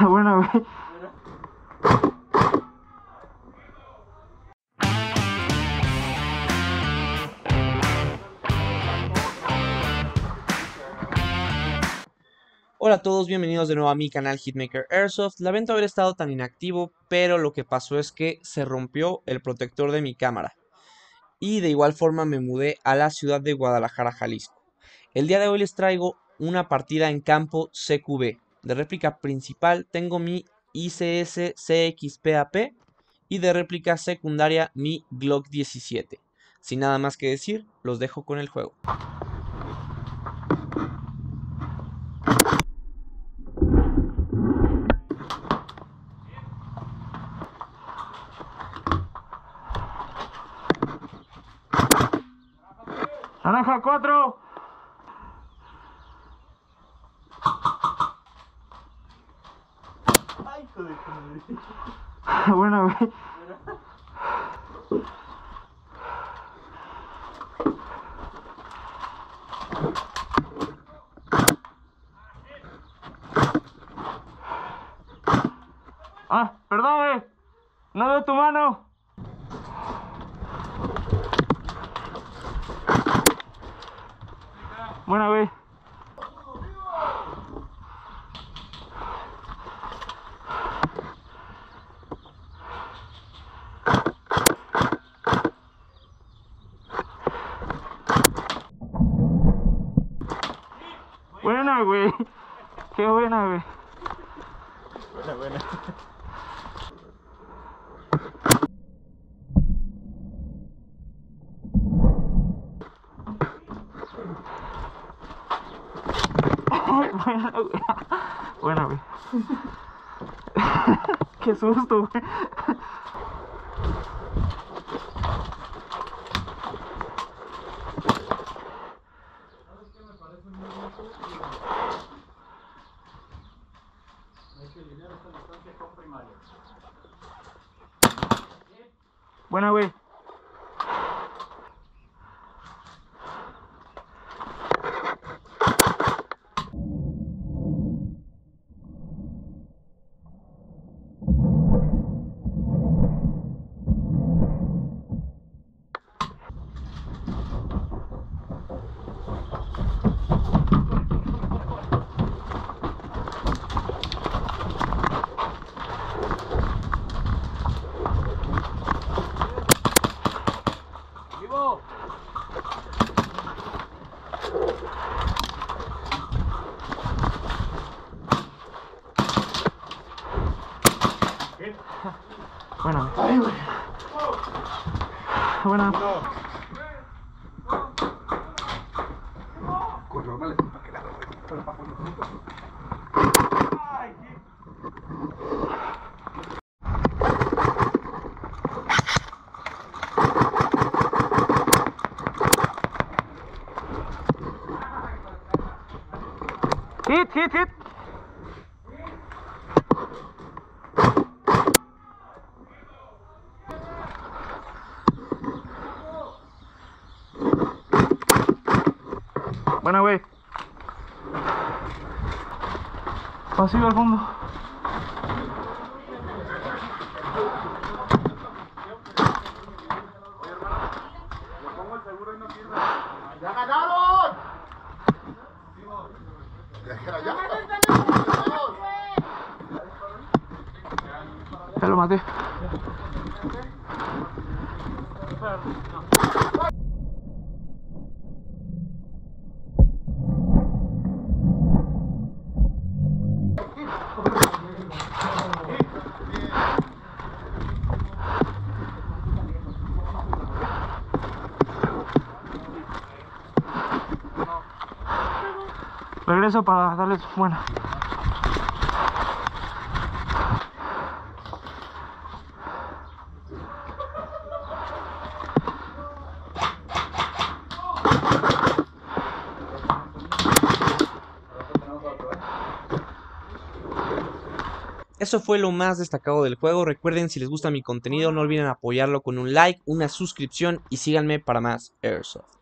Bueno, güey. Hola a todos, bienvenidos de nuevo a mi canal Hitmaker Airsoft. Lamento haber estado tan inactivo, pero lo que pasó es que se rompió el protector de mi cámara. Y de igual forma me mudé a la ciudad de Guadalajara, Jalisco. El día de hoy les traigo una partida en campo CQB. De réplica principal tengo mi ICS CXPAP y de réplica secundaria mi Glock 17. Sin nada más que decir, los dejo con el juego. Naranja 4. Ay, madre. bueno, güey. Ah, perdón, güey. No veo tu mano. Buena, güey. Buena, güey. Qué buena, güey. Buena, buena. Ay, buena, güey. Güey. Qué susto, güey. Buena, güey. ¡Vivo! Buena, güey. Buena. Ay, qué- Hit, hit, hit. Buena, güey. Pasivo al fondo. ¡Ya ganaron! ¡Ya ganaron! Ya lo maté. Regreso para darles buena. Eso fue lo más destacado del juego. Recuerden, si les gusta mi contenido, no olviden apoyarlo con un like, una suscripción y síganme para más Airsoft.